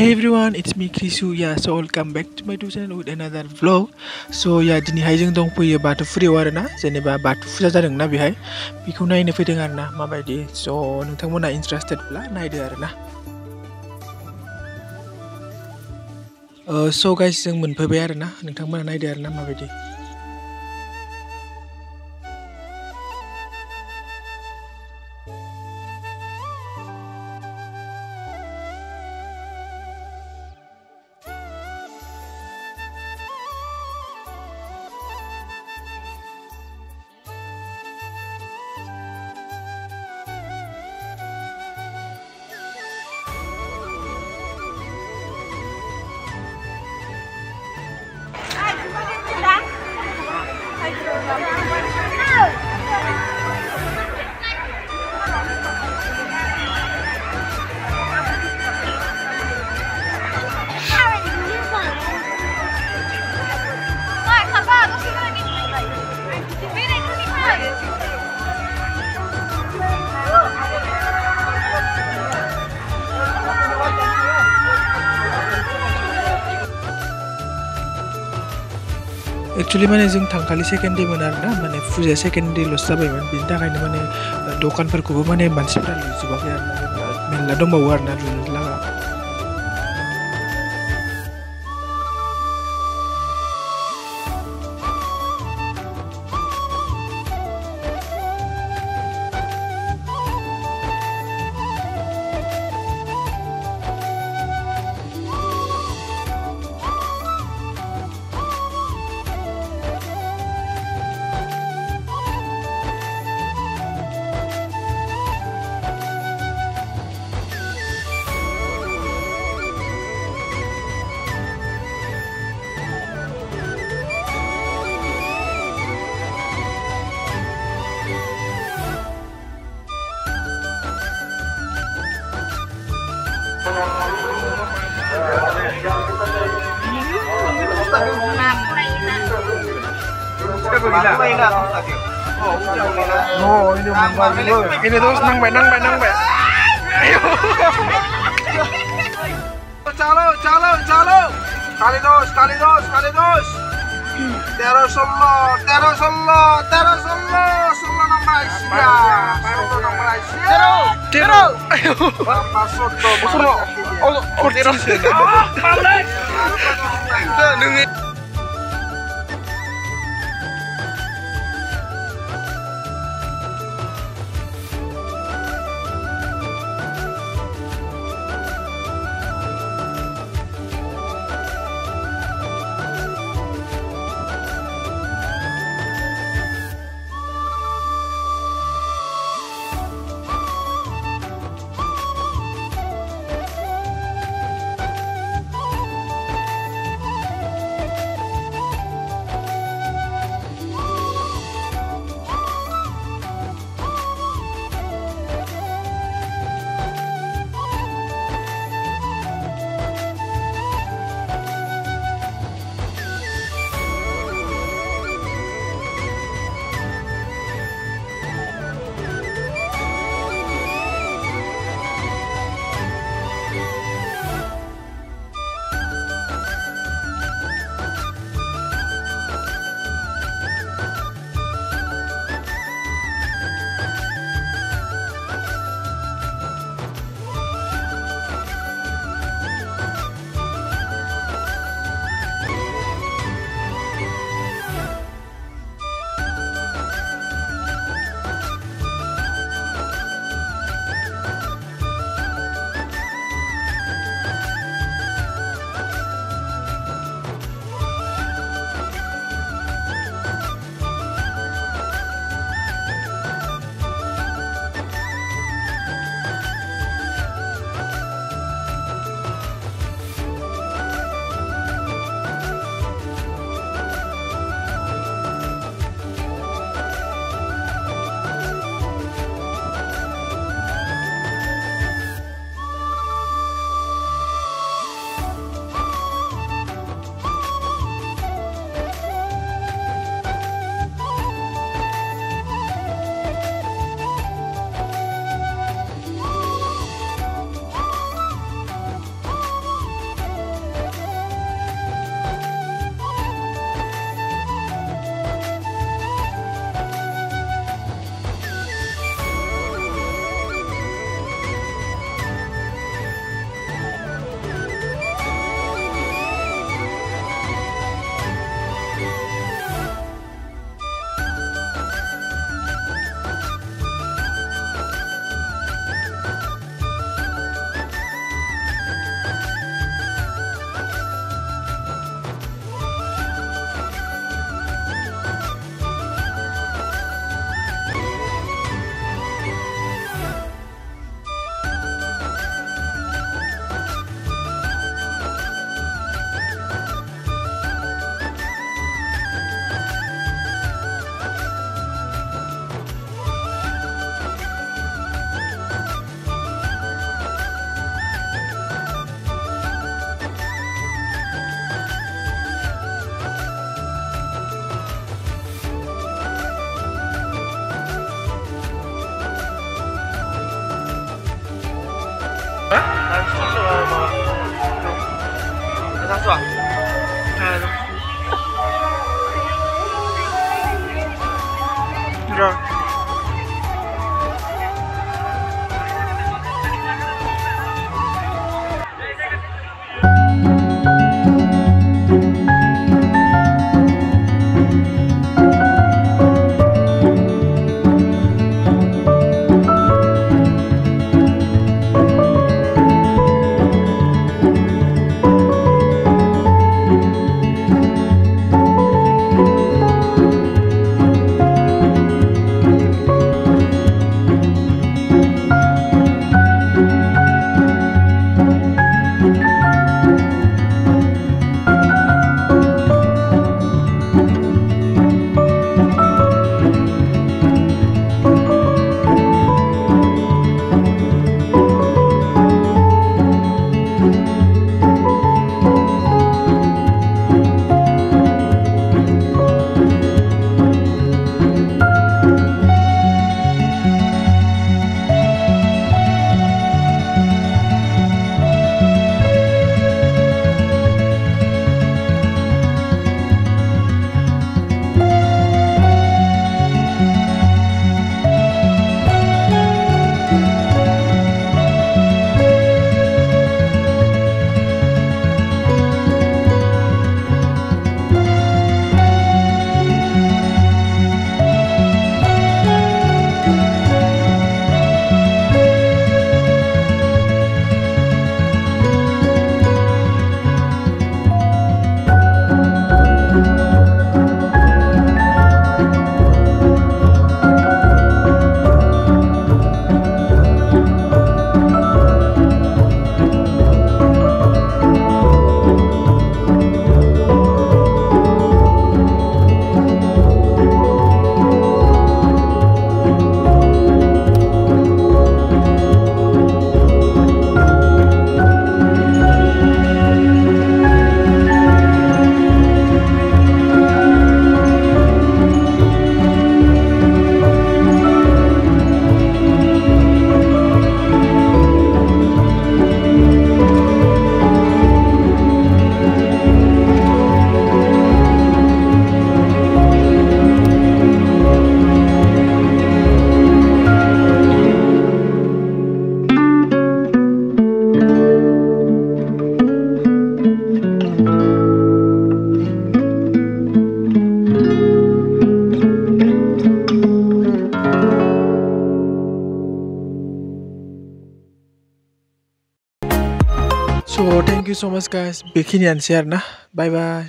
Hey everyone, it's me Krisu. Yeah, so welcome back to my YouTube channel with another vlog. So yeah, दिनैहाय जों दंफैयो बाथौफुरियाव आरो ना जेनेबा बाथौ फुजा जादों ना बेहाय बेखौ नायनो फैदों आरो ना माबायदि स' नोंथांमोना इन्टारेस्टेडब्ला नायदो आरो ना स' गाइस जों मोनफैबाय आरो नोंथांमोना नायदो आरो माबायदि एक्चुअलि माने जों थांखालि सेकेन्ड डेमोन आरो ना माने फुजाया सेकेन्ड डेल'सो जाबायमोन बिनि थाखायनो माने दखानफोरखौबो माने मानसिफोरा लुजोबाखै आरो ना मेरला दंबावो आरो ना लुनो लागा Oh, ini umpan Ini terus nang bae, nang be. Ayo. Calo, calo, calo. Kali dos, kali dos, kali dos. Tero solo, tero solo, tero solo, semua nang Malaysia. semua nang Malaysia. Tero, tero. Ayo. Masuk dong. Solo. Oh, tero. Ah, Malaysia. इउ स' माच गाइस बेखिनियानोसै आरो ना bye bye